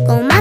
¿Cómo